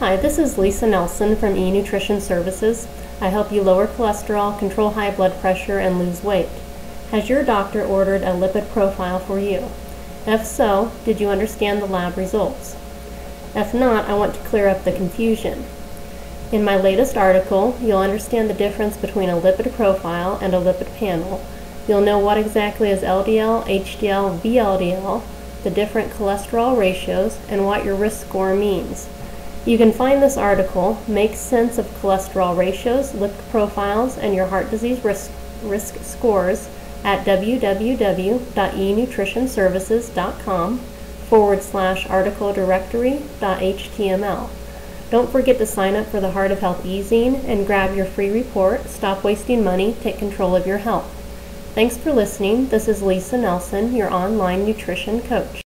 Hi, this is Lisa Nelson from eNutrition Services. I help you lower cholesterol, control high blood pressure, and lose weight. Has your doctor ordered a lipid profile for you? If so, did you understand the lab results? If not, I want to clear up the confusion. In my latest article, you'll understand the difference between a lipid profile and a lipid panel. You'll know what exactly is LDL, HDL, VLDL, the different cholesterol ratios, and what your risk score means. You can find this article, Make Sense of Cholesterol Ratios, Lipid Profiles, and Your Heart Disease Risk, risk Scores at www.enutritionservices.com forward slash article directory.html. Don't forget to sign up for the Heart of Health e-zine and grab your free report, Stop Wasting Money, Take Control of Your Health. Thanks for listening. This is Lisa Nelson, your online nutrition coach.